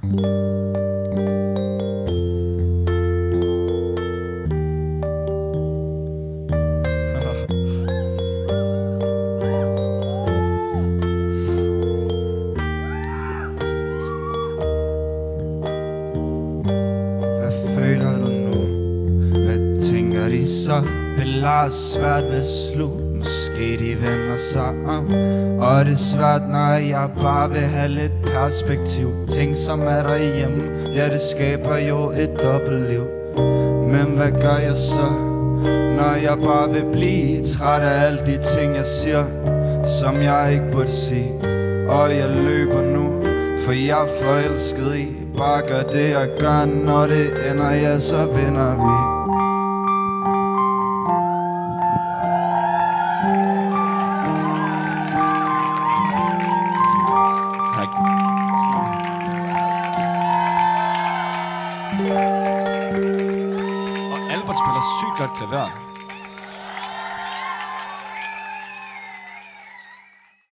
Hvad føler du nu? Hvad tænker de så? Billeder er svært ved slut Måske de vender sig om Og det er svært, når jeg bare vil have lidt perspektiv. Ting som er derhjemme Ja, det skaber jo et dobbeltliv. Men hvad gør jeg så? Når jeg bare vil blive træt af alle de ting, jeg siger Som jeg ikke burde sige? Og jeg løber nu For jeg er forelsket i. Bare gør det, jeg gør. Når det ender, ja, så vinder vi. Og Albert spiller sygt godt klaver.